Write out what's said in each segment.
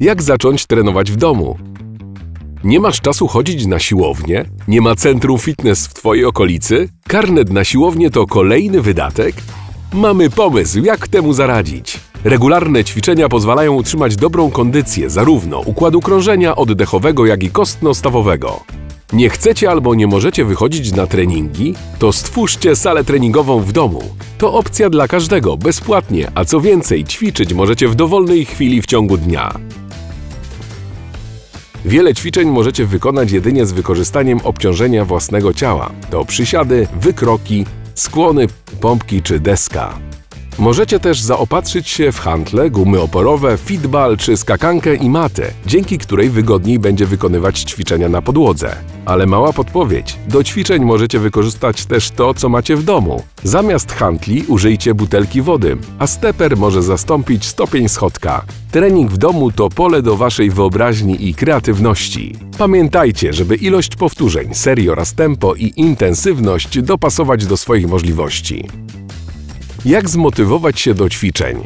Jak zacząć trenować w domu? Nie masz czasu chodzić na siłownię? Nie ma centrum fitness w Twojej okolicy? Karnet na siłownię to kolejny wydatek? Mamy pomysł, jak temu zaradzić. Regularne ćwiczenia pozwalają utrzymać dobrą kondycję zarówno układu krążenia, oddechowego, jak i kostno-stawowego. Nie chcecie albo nie możecie wychodzić na treningi? To stwórzcie salę treningową w domu. To opcja dla każdego, bezpłatnie, a co więcej, ćwiczyć możecie w dowolnej chwili w ciągu dnia. Wiele ćwiczeń możecie wykonać jedynie z wykorzystaniem obciążenia własnego ciała. To przysiady, wykroki, skłony, pompki czy deska. Możecie też zaopatrzyć się w hantle, gumy oporowe, fitball czy skakankę i matę, dzięki której wygodniej będzie wykonywać ćwiczenia na podłodze. Ale mała podpowiedź, do ćwiczeń możecie wykorzystać też to, co macie w domu. Zamiast hantli użyjcie butelki wody, a steper może zastąpić stopień schodka. Trening w domu to pole do waszej wyobraźni i kreatywności. Pamiętajcie, żeby ilość powtórzeń, serii oraz tempo i intensywność dopasować do swoich możliwości. Jak zmotywować się do ćwiczeń?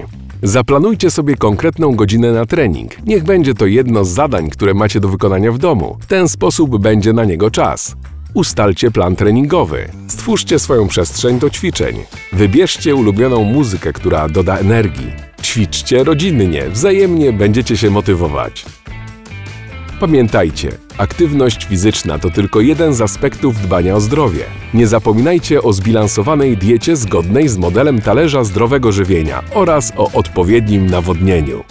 Zaplanujcie sobie konkretną godzinę na trening. Niech będzie to jedno z zadań, które macie do wykonania w domu. W ten sposób będzie na niego czas. Ustalcie plan treningowy. Stwórzcie swoją przestrzeń do ćwiczeń. Wybierzcie ulubioną muzykę, która doda energii. Ćwiczcie rodzinnie, wzajemnie będziecie się motywować. Pamiętajcie, aktywność fizyczna to tylko jeden z aspektów dbania o zdrowie. Nie zapominajcie o zbilansowanej diecie zgodnej z modelem talerza zdrowego żywienia oraz o odpowiednim nawodnieniu.